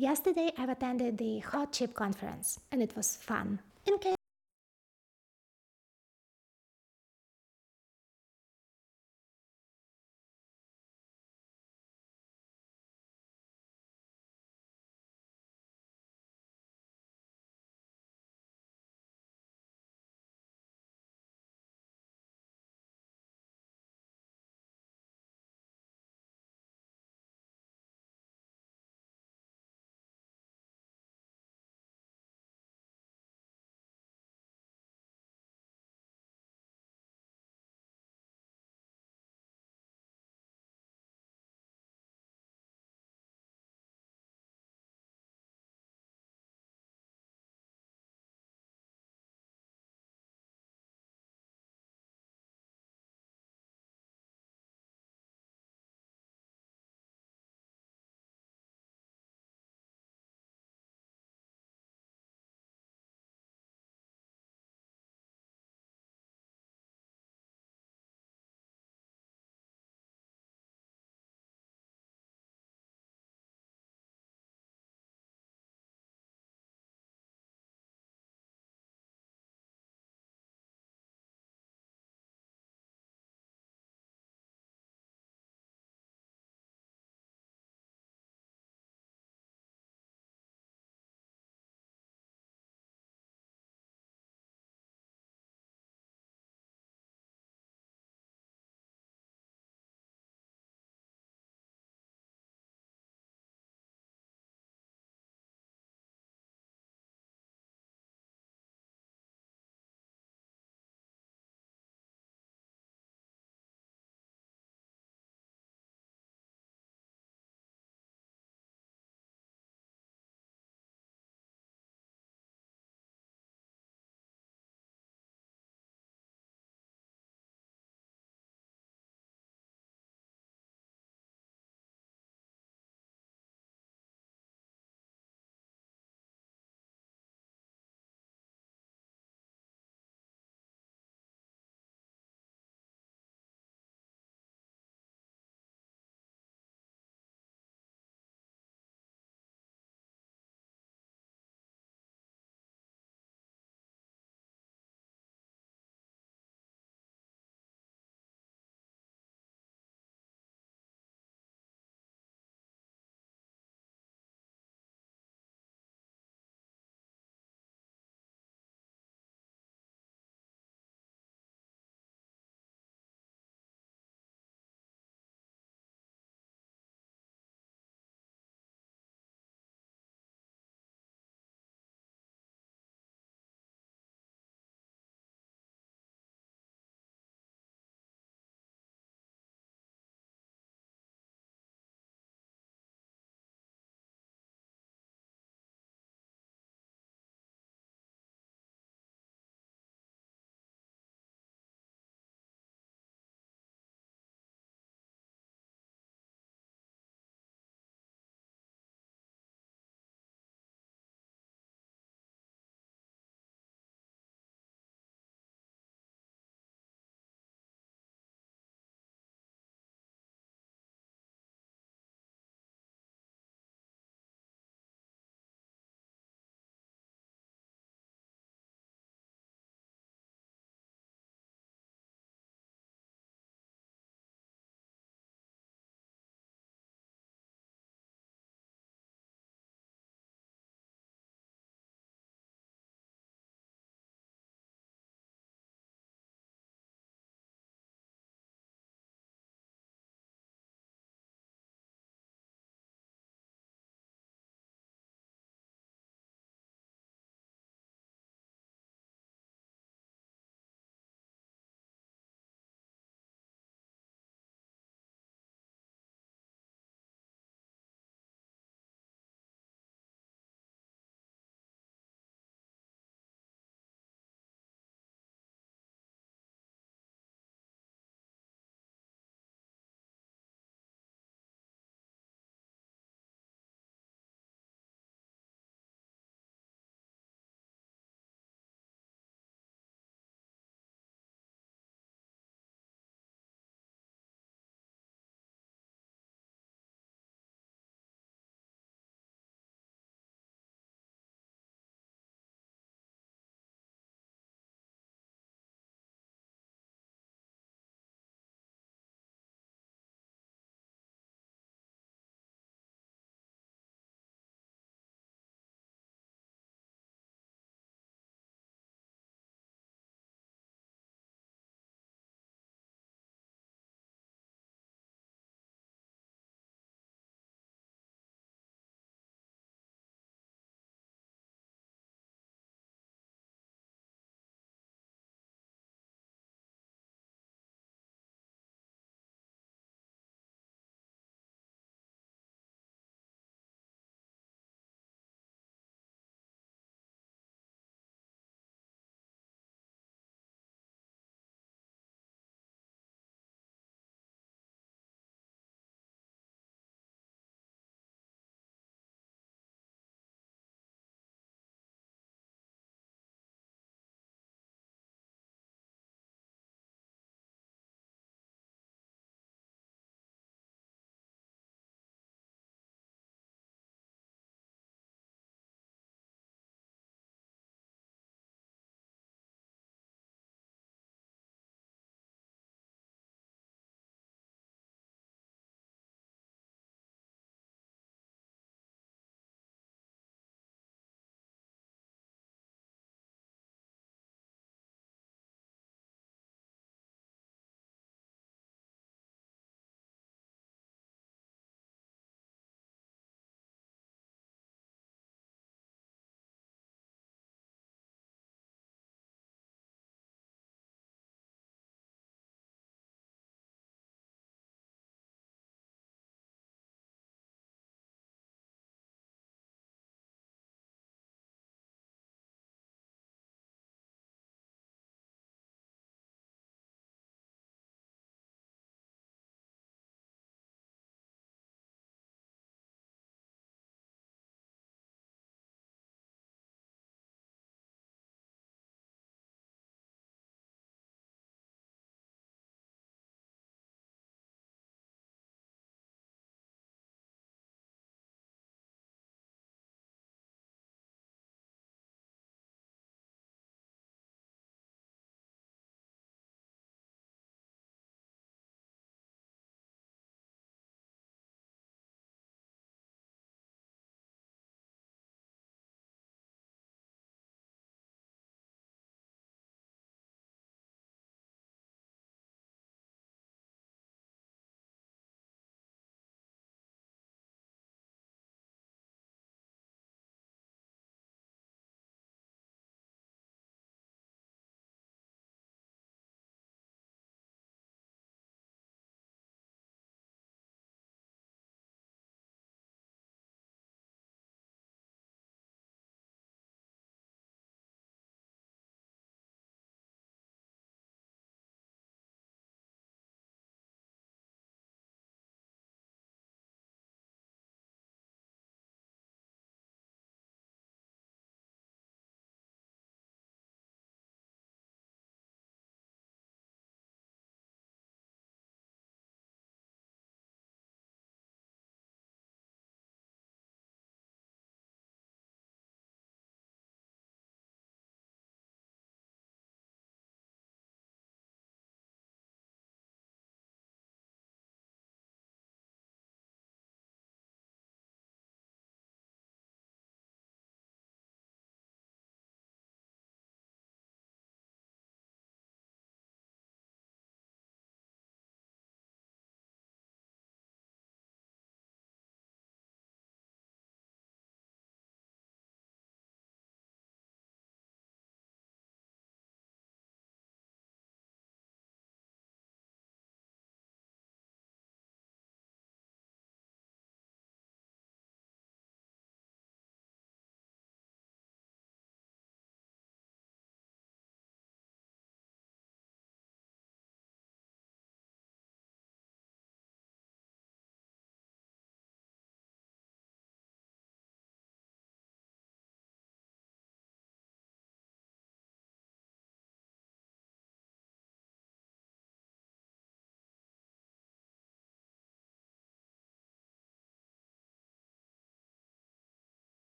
Yesterday, I've attended the Hot Chip conference and it was fun. In case